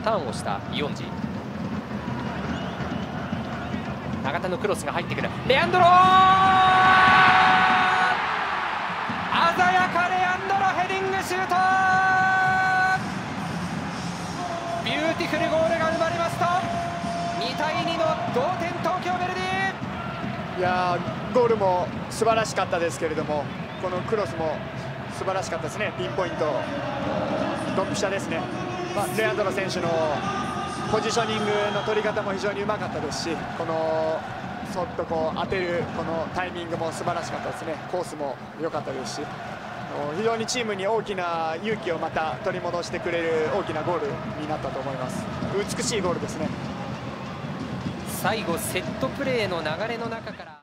ターンをしたリ・ヨンジ。永田のクロスが入ってくる。レアンドロ鮮やかレアンドロヘディングシュート！ビューティフルゴールが生まれますと2対2の同点東京ヴェルディ。いやゴールも素晴らしかったですけれどもこのクロスも素晴らしかったですね。ピンポイント。ドンピシャですね、まあ、レアンドロ選手のポジショニングの取り方も非常にうまかったですしこのそっとこう当てるこのタイミングも素晴らしかったですね。コースも良かったですし非常にチームに大きな勇気をまた取り戻してくれる大きなゴールになったと思います。美しいゴールですね。最後セットプレーの流れの中から